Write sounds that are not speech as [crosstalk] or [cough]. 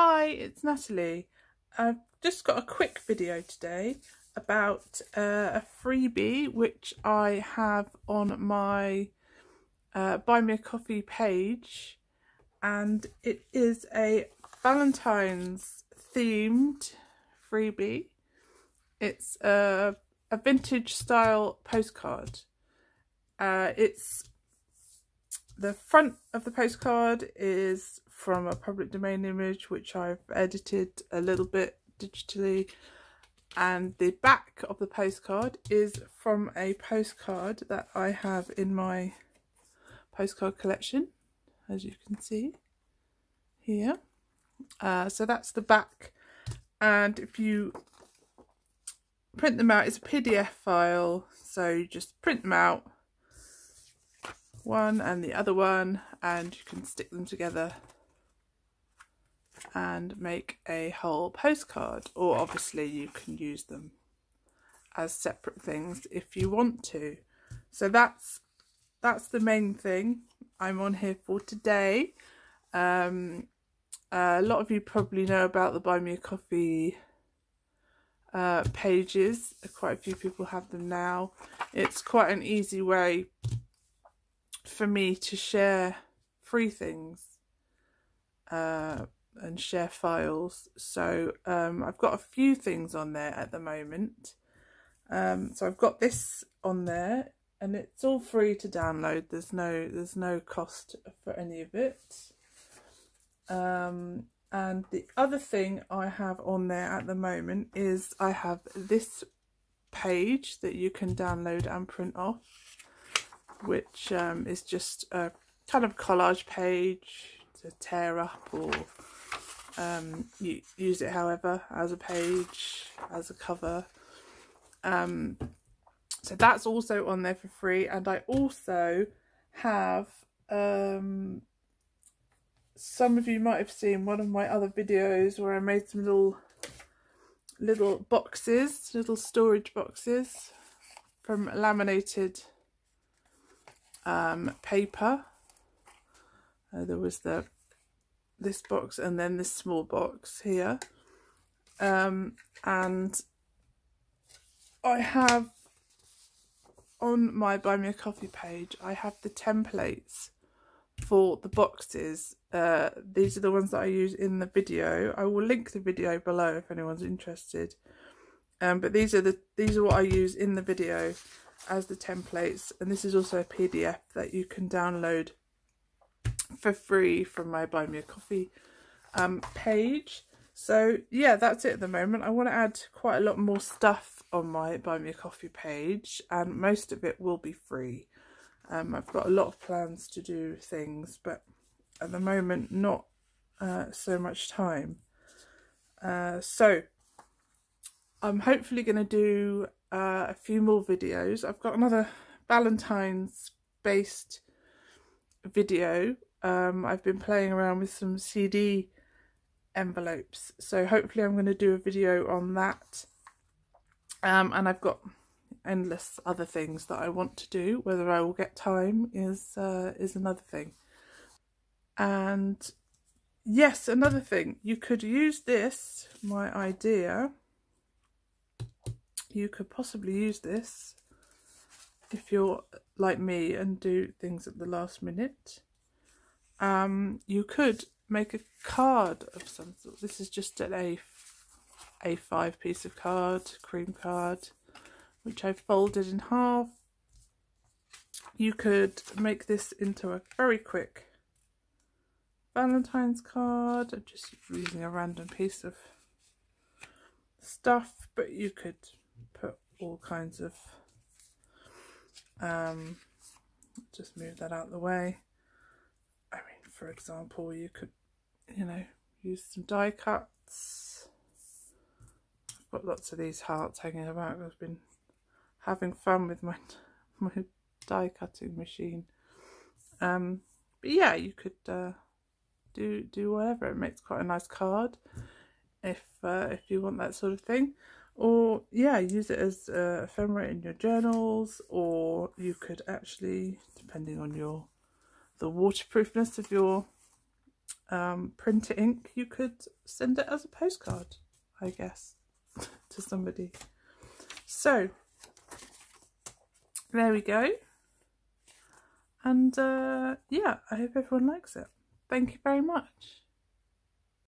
Hi, it's Natalie. I've just got a quick video today about uh, a freebie which I have on my uh, Buy Me a Coffee page and it is a Valentine's themed freebie. It's a, a vintage style postcard. Uh, it's the front of the postcard is from a public domain image which I've edited a little bit digitally. And the back of the postcard is from a postcard that I have in my postcard collection as you can see here. Uh, so that's the back. And if you print them out it's a PDF file so you just print them out one and the other one and you can stick them together and make a whole postcard. Or obviously you can use them as separate things if you want to. So that's that's the main thing I'm on here for today. Um, uh, a lot of you probably know about the buy me a coffee uh, pages. Quite a few people have them now. It's quite an easy way for me to share free things uh, and share files. So um, I've got a few things on there at the moment. Um, so I've got this on there and it's all free to download. There's no there's no cost for any of it. Um, and the other thing I have on there at the moment is I have this page that you can download and print off which um, is just a kind of collage page to tear up or um, you, use it however as a page, as a cover. Um, so that's also on there for free and I also have um, some of you might have seen one of my other videos where I made some little little boxes, little storage boxes from laminated um, paper. Uh, there was the this box and then this small box here. Um, and I have on my Buy Me a Coffee page, I have the templates for the boxes. Uh, these are the ones that I use in the video. I will link the video below if anyone's interested. Um, but these are the these are what I use in the video as the templates and this is also a PDF that you can download for free from my buy me a coffee um, page. So yeah that's it at the moment. I want to add quite a lot more stuff on my buy me a coffee page and most of it will be free. Um, I've got a lot of plans to do things but at the moment not uh, so much time. Uh, so I'm hopefully going to do uh, a few more videos. I've got another Valentine's based video. Um, I've been playing around with some CD envelopes. So hopefully I'm going to do a video on that. Um, and I've got endless other things that I want to do. Whether I will get time is uh, is another thing. And yes, another thing. You could use this, my idea, you could possibly use this if you're like me and do things at the last minute. Um, you could make a card of some sort. This is just an A A5 piece of card, cream card, which I've folded in half. You could make this into a very quick Valentine's card. I'm just using a random piece of stuff, but you could all kinds of um just move that out of the way. I mean for example you could you know use some die cuts. I've got lots of these hearts hanging about. I've been having fun with my [laughs] my die cutting machine. Um but yeah you could uh, do do whatever. It makes quite a nice card if uh, if you want that sort of thing or yeah use it as uh, ephemera in your journals or you could actually depending on your the waterproofness of your um, printer ink, you could send it as a postcard, I guess, [laughs] to somebody. So, there we go. And uh, yeah, I hope everyone likes it. Thank you very much.